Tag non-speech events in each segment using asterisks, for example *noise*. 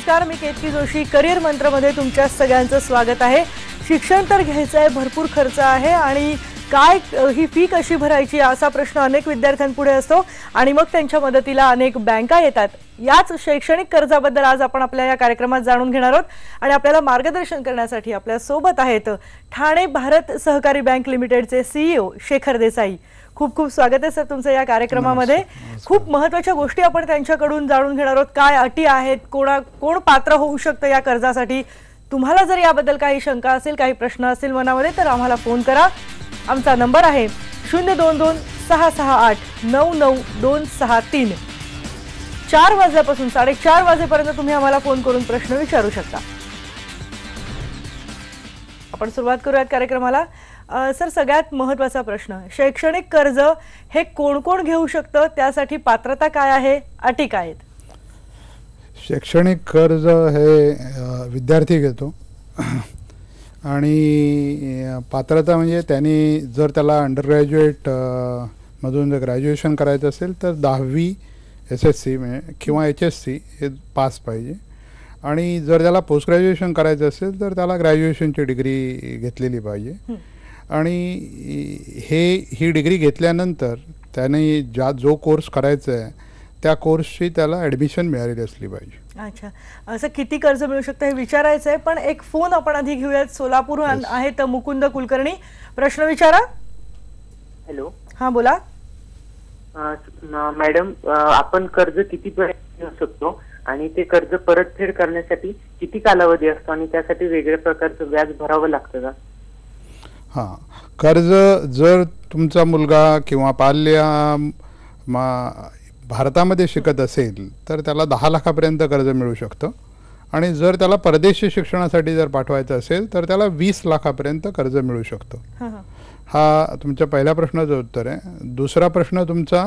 नमस्कार मी केतकी जोशी. करिअर मंत्रमध्ये तुमच्या सगळ्यांचं स्वागत आहे. शिक्षण तर घ्यायचं आहे भरपूर खर्च आहे आणि काय ही फी कशी भरायची असा प्रश्न अनेक विद्यार्थ्यांपुढे असतो आणि मग त्यांच्या मदतीला अनेक बँका येतात. याच शैक्षणिक कर्जाबद्दल आज आपण आपल्या या कार्यक्रमात जाणून घेणार आहोत आणि आपल्याला मार्गदर्शन करण्यासाठी आपल्यासोबत आहेत ठाणे भारत सहकारी बँक लिमिटेडचे सीईओ शेखर देसाई. खूप खूप स्वागत आहे सर तुमचं या कार्यक्रमामध्ये. खूप महत्त्वाच्या गोष्टी आपण त्यांच्याकडून जाणून घेणार आहोत. काय अटी आहेत? कोणा कोण पात्र होऊ शकतं या कर्जासाठी? तुम्हाला जर याबद्दल काही शंका असेल काही प्रश्न असतील मनामध्ये तर आम्हाला फोन करा. आमचा नंबर आहे शून्य दोन दोन सहा सहा आठ नऊ नऊ दोन सहा तीन. चार वाजल्यापासून साडेचार वाजेपर्यंत तुम्ही आम्हाला फोन करून प्रश्न विचारू शकता. आपण सुरुवात करूयात कार्यक्रमाला. सर सगळ्यात महत्त्वाचा प्रश्न शैक्षणिक कर्ज हे कोण कोण घेऊ शकतं? त्यासाठी पात्रता काय आहे? अटी काय आहेत? शैक्षणिक कर्ज हे विद्यार्थी घेतो. आणि पात्रता म्हणजे त्यांनी जर त्याला अंडर ग्रॅज्युएट मधून जर ग्रॅज्युएशन करायचं असेल तर दहावी एस एस सी म्हणजे किंवा एच एस सी हे पास पाहिजे. आणि जर त्याला पोस्ट ग्रॅज्युएशन करायचं असेल तर त्याला ग्रॅज्युएशनची डिग्री घेतलेली पाहिजे. आणि हे ही डिग्री घेतल्यानंतर त्याने ज्या जो कोर्स करायचा आहे त्या कोर्सची त्याला ॲडमिशन मिळालेली असली पाहिजे. अच्छा. असं किती कर्ज मिळू शकतं हे विचारायचं आहे पण एक फोन आपण आधी घेऊयात. सोलापूर Yes. आहेत मुकुंद कुलकर्णी. प्रश्न विचारा. हॅलो. हा बोला. मॅडम आपण कर्ज किती पर्यंत घेऊ शकतो? आणि ते कर्ज परतफेड करण्यासाठी किती कालावधी असतो? आणि त्यासाठी वेगळ्या प्रकारचं व्याज भरावं लागतं का? हां. कर्ज जर तुमचा मुलगा किंवा पाल्य मा भारतामध्ये शिकत असेल तर त्याला दहा लाखापर्यंत कर्ज मिळू शकतं. आणि जर त्याला परदेशी शिक्षणासाठी जर पाठवायचं असेल तर त्याला वीस लाखापर्यंत कर्ज मिळू शकतं. हा, तुमच्या पहिल्या प्रश्नाचं उत्तर आहे. दुसरा प्रश्न तुमचा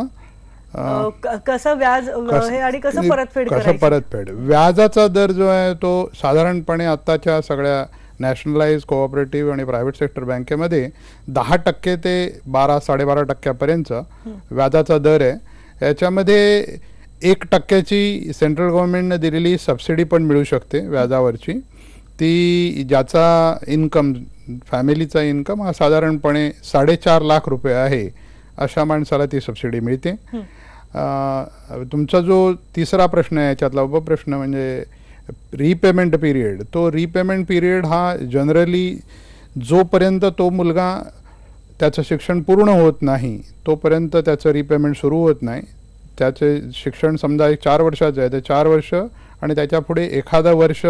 कसं व्याज आणि कसं परतफेड कसं करायची? परतफेड? व्याजाचा दर जो आहे तो साधारणपणे आत्ताच्या सगळ्या नॅशनलाइज कोऑपरेटिव्ह आणि प्रायव्हेट सेक्टर बँकेमध्ये दहा टक्के ते बारा साडेबारा टक्क्यापर्यंत व्याजाचा दर आहे. याच्यामध्ये एक टक्क्याची सेंट्रल गव्हर्नमेंटनं दिलेली सबसिडी पण मिळू शकते व्याजावरची. ती ज्याचा इन्कम फॅमिलीचा इन्कम हा साधारणपणे साडेचार लाख रुपये आहे अशा माणसाला ती सबसिडी मिळते. तुमचा जो तिसरा प्रश्न आहे याच्यातला उपप्रश्न म्हणजे रीपेमेंट पिरियड तो रीपेमेंट पिरियड हा जनरली जोपर्यंत तो मुलगा त्याचं शिक्षण पूर्ण होत नाही तोपर्यंत त्याचं रीपेमेंट सुरू होत नाही. त्याचे शिक्षण समजा एक चार वर्षाचं आहे तर चार वर्ष आणि त्याच्या पुढे एखादं वर्ष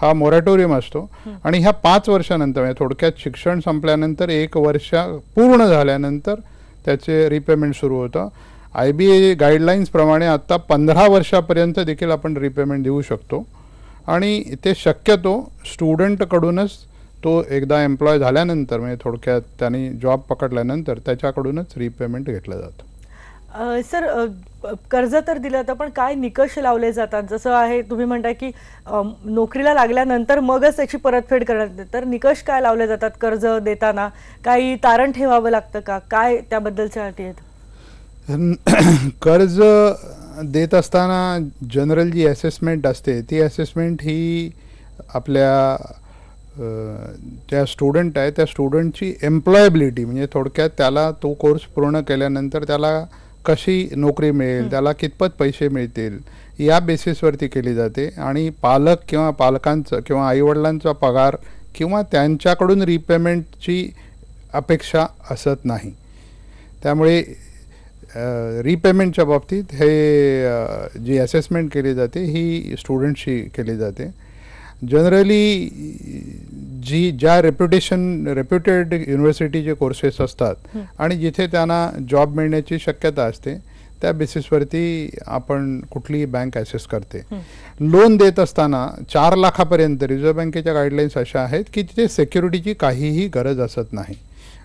हा मोरॅटोरियम असतो. आणि ह्या पाच वर्षानंतर म्हणजे थोडक्यात शिक्षण संपल्यानंतर एक वर्ष पूर्ण झाल्यानंतर त्याचे रिपेमेंट सुरू होतं. आय बी ए गाईडलाईन्सप्रमाणे आत्ता पंधरा वर्षापर्यंत देखील आपण रिपेमेंट देऊ शकतो. आणि ते शक्यतो स्टुडंटकडूनच तो एकदा एम्प्लॉय झाल्यानंतर म्हणजे थोडक्यात त्यांनी जॉब पकडल्यानंतर त्याच्याकडूनच रिपेमेंट घेतलं जातं. सर कर्ज तर दिलं जातं पण काय निकष लावले जातात? जसं आहे तुम्ही म्हणताय की नोकरीला लागल्यानंतर मगच त्याची परतफेड करण्यात येते. तर निकष काय लावले जातात कर्ज देताना? काही तारण ठेवावं लागतं का? काय त्याबद्दलच्या अटी आहेत? *clears throat* कर्ज देत असताना जनरल जी असेसमेंट असते ती असेसमेंट ही आपल्या त्या स्टुडंट आहे त्या स्टुडंटची एम्प्लॉयबिलिटी म्हणजे थोडक्यात त्याला तो कोर्स पूर्ण केल्यानंतर त्याला कशी नोकरी मिळेल त्याला कितपत पैसे मिळतील या बेसिसवरती केली जाते. आणि पालक किंवा पालकांचं किंवा आईवडिलांचा पगार किंवा त्यांच्याकडून रिपेमेंटची अपेक्षा असत नाही. त्यामुळे रिपेमेंटच्या बाबतीत हे जी असेसमेंट केली जाते ही स्टुडंटशी केली जाते. जनरली जी ज्या रेप्युटेशन रेप्युटेड युनिव्हर्सिटीचे कोर्सेस असतात आणि जिथे त्यांना जॉब मिळण्याची शक्यता असते त्या बेसिसवरती आपण कुठलीही बँक ॲसेस करते. लोन देत असताना चार लाखापर्यंत रिझर्व्ह बँकेच्या गाईडलाईन्स अशा आहेत की तिथे सेक्युरिटीची काहीही गरज असत नाही.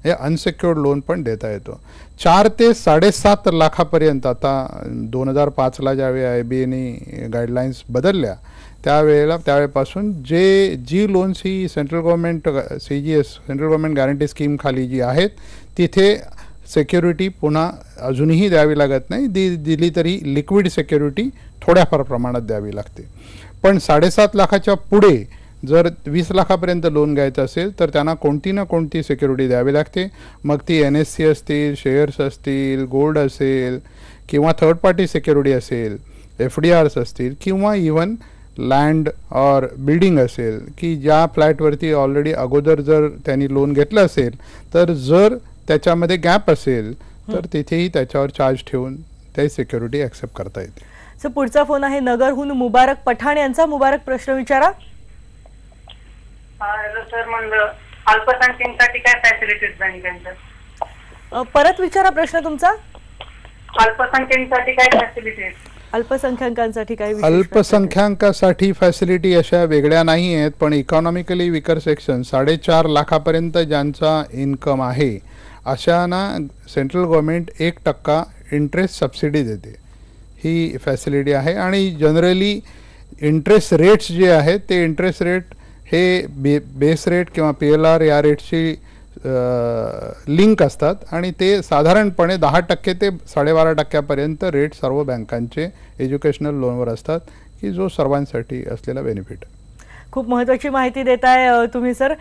हे अनसेक्युअर्ड लोन पण देता येतो. चार ते साडेसात लाखापर्यंत आता दोन हजार पाचला ज्यावेळी आय बी एने गाईडलाईन्स बदलल्या त्यावेळेला त्यावेळेपासून जे जी लोन्स ही central government C G S central government guarantee scheme खाली जी आहेत तिथे सेक्युरिटी पुन्हा अजूनही द्यावी लागत नाही. दि दिली तरी लिक्विड सेक्युरिटी थोड्याफार प्रमाणात द्यावी लागते. पण साडेसात लाखाच्या पुढे जर वीस लाखापर्यंत लोन घ्यायचं असेल तर त्यांना कोणती ना कोणती सिक्युरिटी द्यावी लागते. मग ती एन एस सी असतील शेअर्स असतील गोल्ड असेल किंवा थर्ड पार्टी सिक्युरिटी असेल एफ डी आर्स असतील किंवा इवन लँड ऑर बिल्डिंग असेल की ज्या फ्लॅटवरती ऑलरेडी अगोदर जर त्यांनी लोन घेतलं असेल तर जर त्याच्यामध्ये गॅप असेल तर तिथेही त्याच्यावर चार्ज ठेवून ते सिक्युरिटी ॲक्सेप्ट करता येते. सर पुढचा फोन आहे नगरहून मुबारक पठाण. यांचा मुबारक प्रश्न विचारा. हॅलो सर म्हणलं अल्पसंख्याकांसाठी काय फॅसिलिटीज बँकांच्या परत विचारा प्रश्न तुमचा. अल्पसंख्याकांसाठी काय फॅसिलिटीज अल्पसंख्याकांसाठी काही अल्पसंख्याकासाठी फॅसिलिटी अशा वेगळ्या नाही आहेत पण इकॉनॉमिकली विकर सेक्शन साडेचार लाखापर्यंत ज्यांचा इन्कम आहे अशांना सेंट्रल गव्हर्मेंट एक टक्का इंटरेस्ट सबसिडी देते. ही फॅसिलिटी आहे. आणि जनरली इंटरेस्ट रेट्स जे आहेत ते इंटरेस्ट रेट हे बे बेस रेट किंवा पी एल आर या रेटशी लिंक असतात आणि ते साधारणपणे दहा टक्के ते साडेबारा टक्क्यापर्यंत रेट सर्व बँकांचे एज्युकेशनल लोनवर असतात की जो सर्वांसाठी असलेला बेनिफिट खूप महत्वाची माहिती देताय तुम्ही सर.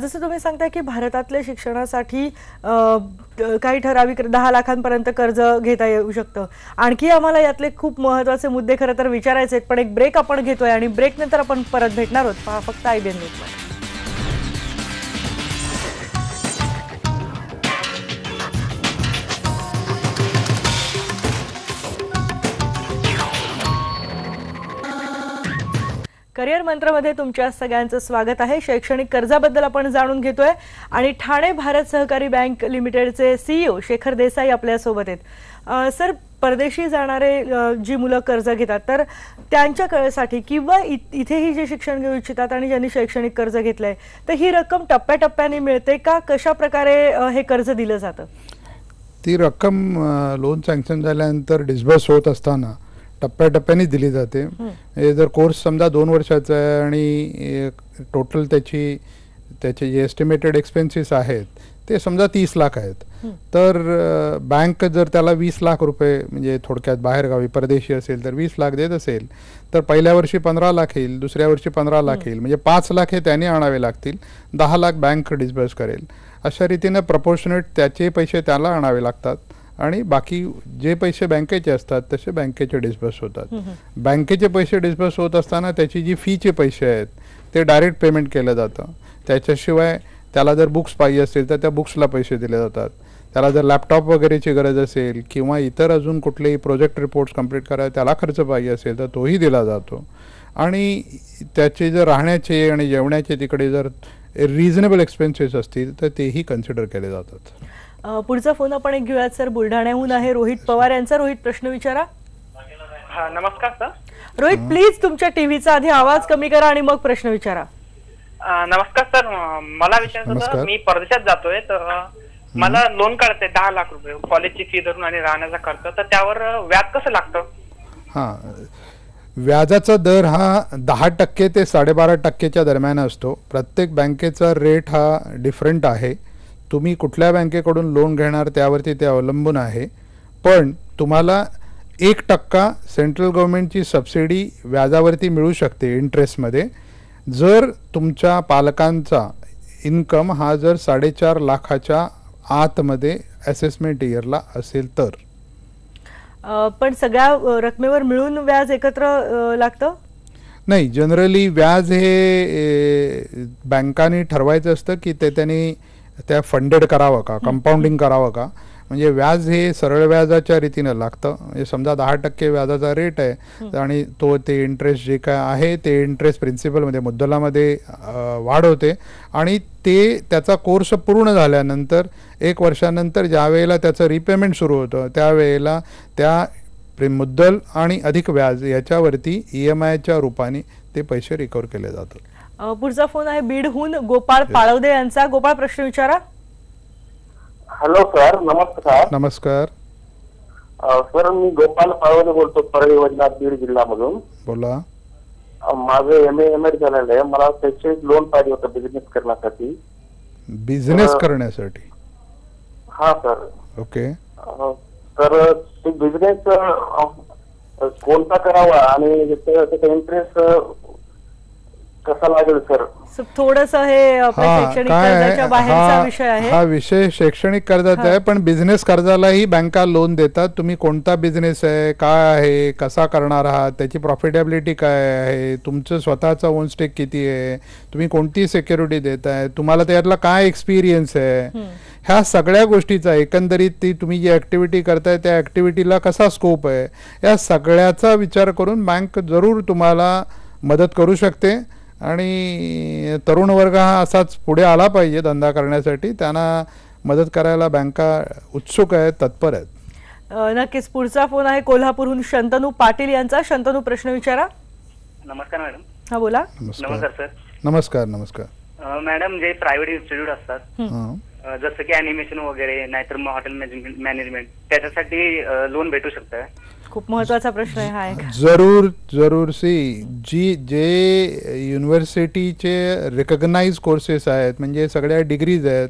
जसं तुम्ही सांगताय की भारतातल्या शिक्षणासाठी काही ठराविक दहा लाखांपर्यंत कर्ज घेता येऊ शकतं. आणखी आम्हाला यातले खूप महत्त्वाचे मुद्दे खरं तर विचारायचे आहेत पण एक ब्रेक आपण घेतोय आणि ब्रेकनंतर आपण परत भेटणार आहोत. पहा फक्त आय बी एन करिअर मंत्रमध्ये तुमच्या सगळ्यांचं स्वागत आहे. शैक्षणिक कर्जाबद्दल आपण जाणून घेतोय. आणि ठाणे भारत सहकारी बँक लिमिटेडचे सीईओ शेखर देसाई आपल्यासोबत आहेत. सर परदेशी जाणारे जी मुलं कर्ज घेतात तर त्यांच्या कळसाठी किंवा इ- इथेही जे शिक्षण घेऊ इच्छितात आणि ज्यांनी शैक्षणिक कर्ज घेतलंय तर ही रक्कम टप्प्याटप्प्याने मिळते का? कशा प्रकारे हे कर्ज दिलं जातं? ती रक्कम लोन सँक्शन झाल्यानंतर डिस्बर्स होत असताना टप्प्याटप्प्याने दिली जाते. म्हणजे जर कोर्स समजा दोन वर्षाचा आहे आणि टोटल त्याची त्याचे जे एस्टिमेटेड एक्सपेन्सेस आहेत ते समजा तीस लाख आहेत. तर बँक जर त्याला वीस लाख रुपये म्हणजे थोडक्यात बाहेरगावी परदेशी असेल तर वीस लाख देत असेल तर पहिल्या वर्षी पंधरा लाख येईल दुसऱ्या वर्षी पंधरा लाख येईल. म्हणजे पाच लाख हे त्याने आणावे लागतील दहा लाख बँक डिस्बर्स करेल. अशा रीतीनं प्रपोर्शनेट त्याचे पैसे त्याला आणावे लागतात. आणि बाकी जे पैसे बँकेचे असतात तसे बँकेचे डिस्बर्स होतात. बँकेचे पैसे डिस्बर्स होत असताना त्याची जी फीचे पैसे आहेत ते डायरेक्ट पेमेंट केलं जातं. त्याच्याशिवाय त्याला जर बुक्स पाहिजे असतील तर त्या बुक्सला पैसे दिले जातात. त्याला जर लॅपटॉप वगैरेची गरज असेल किंवा इतर अजून कुठलेही प्रोजेक्ट रिपोर्ट्स कंप्लीट करायला त्याला खर्च पाहिजे असेल तर तोही दिला जातो. आणि त्याचे जर राहण्याचे आणि जेवण्याचे तिकडे जर रिझनेबल एक्सपेन्सेस असतील तर तेही कन्सिडर केले जातात. पुढचा फोन आपण एक घेऊयात सर. बुलढाण्याहून आहे रोहित पवार. यांचा रोहित प्रश्न विचारा. हा नमस्कार सर. रोहित प्लीज तुमच्या टीव्हीचा आधी आवाज कमी करा आणि मग प्रश्न विचारा. नमस्कार सर. मला विचारायचं. होतं मी परदेशात जातोय तर मला लोन काढते दहा लाख रुपये कॉलेजची फी धरून आणि राहण्याचा खर्च. तर त्यावर व्याज कसं लागतं? हां. व्याजाचा दर हा दहा टक्के ते साडेबारा टक्केच्या दरम्यान असतो. प्रत्येक बँकेचा रेट हा डिफरंट आहे. तुम्ही कुठल्या बँकेकडून लोन घेणार त्यावरती ते अवलंबून आहे. पण तुम्हाला एक टक्का सेंट्रल गव्हर्नमेंटची सबसिडी व्याजावरती मिळू शकते इंटरेस्टमध्ये जर तुमच्या पालकांचा इन्कम हा जर साडेचार लाखाच्या आतमध्ये असेसमेंट इयरला असेल तर? पण सगळ्या रकमेवर मिळून व्याज एकत्र लागतं? नाही जनरली व्याज हे बँकांनी ठरवायचं असतं की ते त्यांनी त्या फंडेड करावं का? कंपाऊंडिंग करावं का? म्हणजे व्याज हे सरळ व्याजाच्या रीतीनं लागतं. म्हणजे समजा दहा टक्के व्याजाचा रेट आहे आणि तो ते इंटरेस्ट जे काय आहे ते इंटरेस्ट प्रिन्सिपलमध्ये मुद्दलामध्ये वाढ होते. आणि ते त्याचा कोर्स पूर्ण झाल्यानंतर एक वर्षानंतर ज्या वेळेला त्याचं रिपेमेंट सुरू होतं त्यावेळेला त्या मुद्दल आणि अधिक व्याज याच्यावरती ई एम आयच्या रूपाने ते पैसे रिकवर केले जातात. पुढचा फोन आहे बीडहून गोपाळ पाळवदे यांचा. गोपाळ प्रश्न विचारा. हॅलो सर नमस्कार. नमस्कार. अ, सर मी गोपाल पाळवणे बोलतो परळी वैजनाथ बीड जिल्ह्यामधून. बोला. माझं एम एम एड झालेलं आहे. मला शैक्षणिक लोन पाहिजे होतं बिझनेस करण्यासाठी. बिझनेस करण्यासाठी. हा सर ओके तर ते बिझनेस कोणता करावा आणि त्या- त्याचा इंटरेस्ट कसा लागेल सर? सो थोडस हे आपल्या हा शैक्षणिक कर्जाच्या बाहेरचा हा विषय आहे. हा विषय शैक्षणिक कर्जाचा आहे पण बिझनेस कर्जालाही बँका लोन देतात. तुम्ही कोणता बिझनेस आहे काय आहे कसा करणार आहात त्याची प्रॉफिटेबिलिटी काय आहे तुमचं स्वतःचा ओन स्टेक किती आहे तुम्ही कोणती सिक्युरिटी देत आहे तुम्हाला त्यातला काय एक्सपिरियन्स आहे? ह्या सगळ्या गोष्टीचा एकंदरीत ती तुम्ही जी ऍक्टिव्हिटी करताय त्या ऍक्टिव्हिटीला कसा स्कोप आहे? या सगळ्याचा विचार करून बँक जरूर तुम्हाला मदत करू शकते. आणि तरुण वर्ग हा असाच पुढे आला पाहिजे धंदा करण्यासाठी. त्यांना मदत करायला बँका उत्सुक आहेत तत्पर आहेत. नक्कीच. पुढचा फोन आहे कोल्हापूरहून शंतनू पाटील यांचा. शंतनू प्रश्न विचारा. नमस्कार मॅडम. हा बोला. नमस्कार. सर. नमस्कार नमस्कार. मॅडम जे प्रायव्हेट इन्स्टिट्यूट असतात जसं की अॅनिमेशन वगैरे नाहीतर हॉटेल मॅनेजमेंट मॅनेजमेंट त्याच्यासाठी लोन भेटू शकतं. खूप महत्त्वाचा प्रश्न आहे हा एक. जरूर जरूर सी. जी जे युनिव्हर्सिटीचे रिकग्नाइज कोर्सेस आहेत म्हणजे सगळ्या डिग्रीज आहेत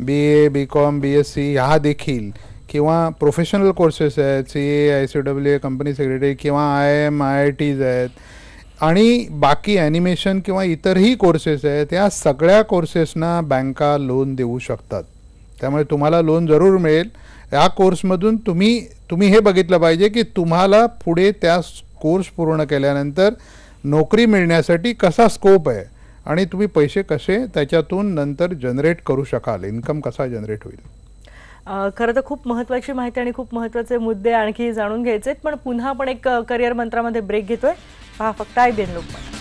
B A B com B S C ह्या देखील किंवा प्रोफेशनल कोर्सेस आहेत C A I C W A company secretary किंवा I M I I Ts आहेत आणि बाकी ॲनिमेशन किंवा इतरही कोर्सेस आहेत या सगळ्या कोर्सेसना बँका लोन देऊ शकतात. त्यामुळे तुम्हाला लोन जरूर मिळेल. या कोर्समधून तुम्ही तुम्ही हे बघितलं पाहिजे की तुम्हाला पुढे त्या कोर्स पूर्ण केल्यानंतर नोकरी मिळण्यासाठी कसा स्कोप आहे आणि तुम्ही पैसे कसे त्याच्यातून नंतर जनरेट करू शकाल? इन्कम कसा जनरेट होईल? खरं तर खूप महत्वाची माहिती आणि खूप महत्त्वाचे मुद्दे आणखी जाणून घ्यायचे आहेत पण पुन्हा आपण एक करिअर मंत्रामध्ये ब्रेक घेतोय. पहा फक्त आय बी एन लोकमत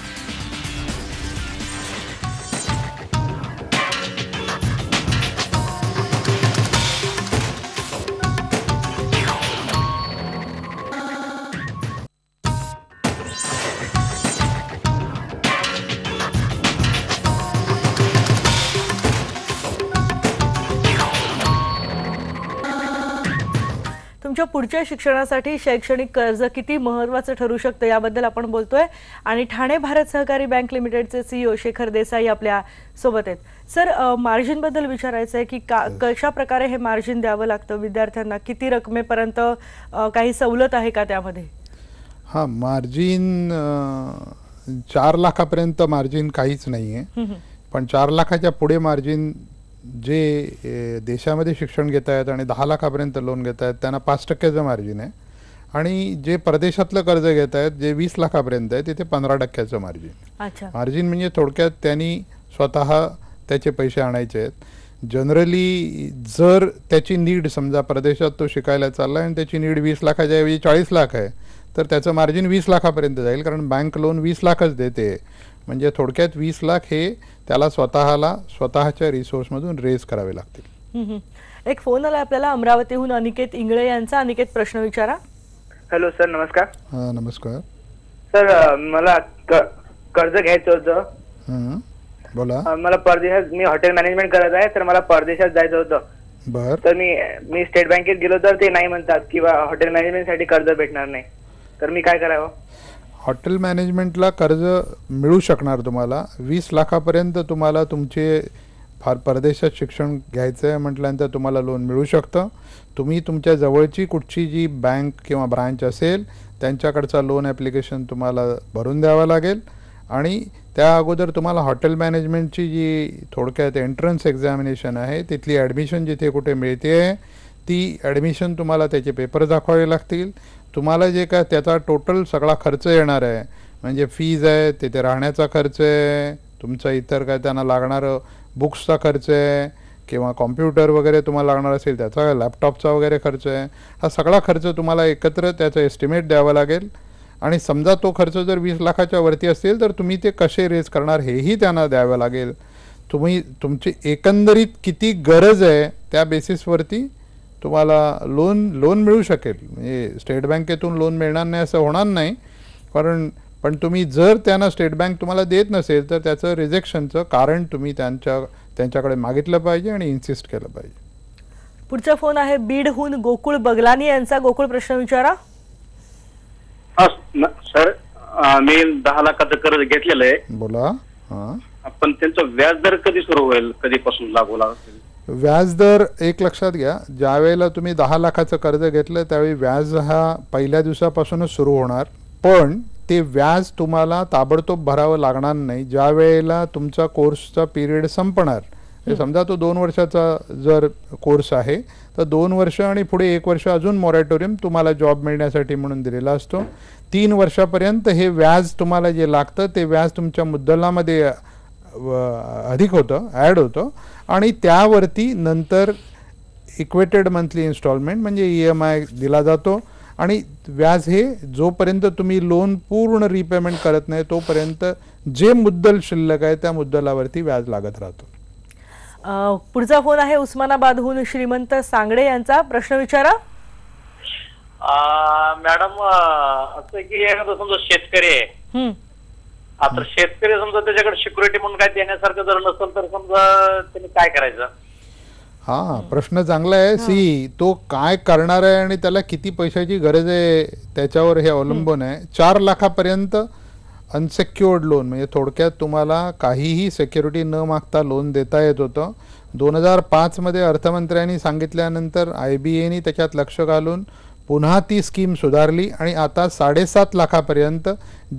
पुढच्या शिक्षणासाठी शैक्षणिक कर्ज किती महत्वाचं ठरू शकतं याबद्दल आपण बोलतोय. आणि ठाणे भारत सहकारी बँक लिमिटेडचे सीईओ शेखर देसाई आपल्यासोबत आहेत. सर मार्जिनबद्दल विचारायचं आहे की का कशा प्रकारे हे मार्जिन द्यावं लागतं विद्यार्थ्यांना? किती रकमेपर्यंत काही सवलत आहे का त्यामध्ये? हां मार्जिन चार लाखापर्यंत मार्जिन काहीच नाही आहे पण चार लाखाच्या पुढे मार्जिन जे देशामध्ये शिक्षण घेत आहेत आणि दहा लाखापर्यंत लोन घेत आहेत त्यांना पाच टक्क्याचं मार्जिन आहे. आणि जे परदेशातलं कर्ज घेत आहेत जे वीस लाखापर्यंत आहे तिथे पंधरा टक्क्याचं मार्जिन मार्जिन म्हणजे थोडक्यात त्यांनी स्वतः त्याचे पैसे आणायचे आहेत. जनरली जर त्याची नीड समजा परदेशात तो शिकायला चालला आणि त्याची नीड वीस लाखाच्या ऐवजी चाळीस लाख आहे तर त्याचं मार्जिन वीस लाखापर्यंत जाईल कारण बँक लोन वीस लाखच देते. म्हणजे थोडक्यात वीस लाख हे त्याला स्वतःला स्वतःच्या रिसोर्समधून रेज करावे लागतील. हम्म, हम्म. एक फोन आला आपल्याला अमरावतीहून अनिकेत इंगळे यांचा. अनिकेत प्रश्न विचारा. हॅलो सर नमस्कार. हां नमस्कार. सर मला कर्ज घ्यायचं होतं. हां बोला. मला परदेशात मी हॉटेल मॅनेजमेंट करत आहे तर मला परदेशात जायचं होतं. बर. तर मी मी स्टेट बँकेत गेलो तर ते नाही म्हणतात किंवा हॉटेल मॅनेजमेंटसाठी कर्ज भेटणार नाही. तर मी काय करावं? हॉटेल मॅनेजमेंटला कर्ज मिळू शकणार तुम्हाला. वीस लाखापर्यंत तुम्हाला तुमचे फार परदेशात शिक्षण घ्यायचं आहे म्हटल्यानंतर तुम्हाला लोन मिळू शकतं. तुम्ही तुमच्या जवळची कुठची जी बँक किंवा ब्रांच असेल त्यांच्याकडचा लोन ॲप्लिकेशन तुम्हाला भरून द्यावं लागेल. आणि त्या अगोदर तुम्हाला हॉटेल मॅनेजमेंटची जी थोडक्यात एंट्रन्स एक्झामिनेशन आहे तिथली ॲडमिशन जिथे कुठे मिळते आहे ती ॲडमिशन तुम्हाला त्याचे पेपर दाखवावे लागतील. तुम्हाला जे काय त्याचा टोटल सगळा खर्च येणार आहे. म्हणजे फीज आहे तिथे राहण्याचा खर्च आहे तुमचा इतर काय त्यांना लागणारं बुक्सचा खर्च आहे किंवा कॉम्प्युटर वगैरे तुम्हाला लागणार असेल त्याचा लॅपटॉपचा वगैरे खर्च आहे. हा सगळा खर्च तुम्हाला एकत्र त्याचं एस्टिमेट द्यावं लागेल. आणि समजा तो खर्च जर वीस लाखाच्या वरती असेल तर तुम्ही ते कसे रेज करणार हेही त्यांना द्यावं लागेल. तुम्ही तुमची एकंदरीत किती गरज आहे त्या बेसिसवरती तुम्हाला लोन लोन मिळू शकेल. म्हणजे स्टेट बँकेतून लोन मिळणार नाही असं होणार नाही. कारण पण तुम्ही जर त्यांना स्टेट बँक तुम्हाला देत नसेल तर त्याचं रिजेक्शनचं कारण तुम्ही त्यांच्या त्यांच्याकडे मागितलं पाहिजे आणि इन्सिस्ट केलं पाहिजे. पुढचा फोन आहे बीडहून गोकुळ बगलानी. यांचा गोकुळ प्रश्न विचारा. सर मी दहा लाखाचं कर्ज घेतलेलं आहे. बोला. पण त्यांचं व्याज दर कधी सुरू होईल? कधीपासून लागू लागेल व्याज दर एक लक्षात घ्या. ज्या वेळेला तुम्ही दहा लाखाचं कर्ज घेतलं त्यावेळी व्याज हा पहिल्या दिवसापासूनच सुरू होणार. पण ते व्याज तुम्हाला ताबडतोब भरावं लागणार नाही. ज्या वेळेला तुमचा कोर्सचा पिरियड संपणार. म्हणजे समजा तो दोन वर्षाचा जर कोर्स आहे तर दोन वर्ष आणि पुढे एक वर्ष अजून मॉरेटोरियम तुम्हाला जॉब मिळण्यासाठी म्हणून दिलेला असतो. तीन वर्षापर्यंत हे व्याज तुम्हाला जे लागतं ते व्याज तुमच्या मुद्दलामध्ये अधिक होतं ॲड होतं. आणि त्यावरती नंतर इक्वेटेड मंथली इन्स्टॉलमेंट म्हणजे ई एम आय दिला जातो. आणि व्याज हे जोपर्यंत तुम्ही लोन पूर्ण रिपेमेंट करत नाही तोपर्यंत जे मुद्दल शिल्लक आहे त्या मुद्दलावरती व्याज लागत राहतो. पुढचा फोन आहे उस्मानाबादहून श्रीमंत सांगडे यांचा. प्रश्न विचारा. मॅडम असं की एखादा समजा शेतकरी आहे. आता शेतकरी समजा त्याच्याकडे सिक्युरिटी म्हणून काय देण्यासारखं जर नसेल तर समजा त्यांनी काय करायचं? हा प्रश्न चांगला आहे. सी तो काय करणार आहे आणि त्याला किती पैशाची गरज आहे त्याच्यावर हे अवलंबून आहे. चार लाखापर्यंत अनसेक्युअर्ड लोन म्हणजे थोडक्यात तुम्हाला काहीही सेक्युरिटी न मागता लोन देता येत होतं. दोन हजार पाचमध्ये अर्थमंत्र्यांनी सांगितल्यानंतर आय बी एनी त्याच्यात लक्ष घालून पुन्हा ती स्कीम सुधारली आणि आता साडेसात लाखापर्यंत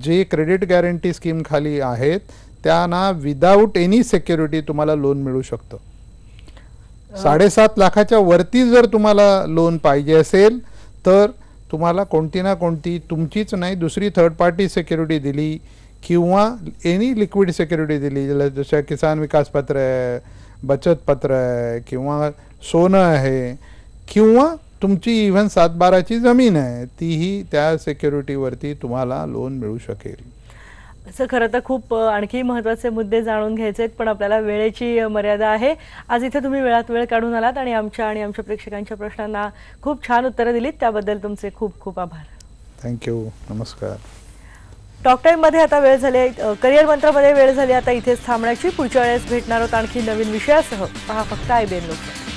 जे क्रेडिट गॅरंटी स्कीम खाली आहेत त्यांना विदाऊट एनी सेक्युरिटी तुम्हाला लोन मिळू शकतं. साडेसात लाखाच्या वरती जर तुम्हाला लोन पाहिजे असेल तर तुम्हाला कोणती ना कोणती तुमचीच नाही दुसरी थर्ड पार्टी सिक्युरिटी दिली किंवा एनी लिक्विड सिक्युरिटी दिली. जशा किसान विकास पत्र आहे बचत पत्र आहे किंवा सोनं आहे किंवा तुमची इव्हन सातबाराची जमीन आहे तीही त्या सिक्युरिटीवरती तुम्हाला लोन मिळू शकेल. असं खरं तर खूप आणखी महत्त्वाचे मुद्दे जाणून घ्यायचे आहेत पण आपल्याला वेळेची मर्यादा आहे. आज इथे तुम्ही वेळात वेळ काढून आलात आणि आमच्या आणि आमच्या प्रेक्षकांच्या प्रश्नांना खूप छान उत्तरं दिलीत. त्याबद्दल तुमचे खूप खूप आभार. थँक्यू नमस्कार. टॉक टाईममध्ये आता वेळ झाली करिअर मंत्रामध्ये वेळ झाली आता इथेच थांबण्याची. पुढच्या वेळेस भेटणार आहोत आणखी नवीन विषयासह. पहा फक्त आय बी एन लोकमत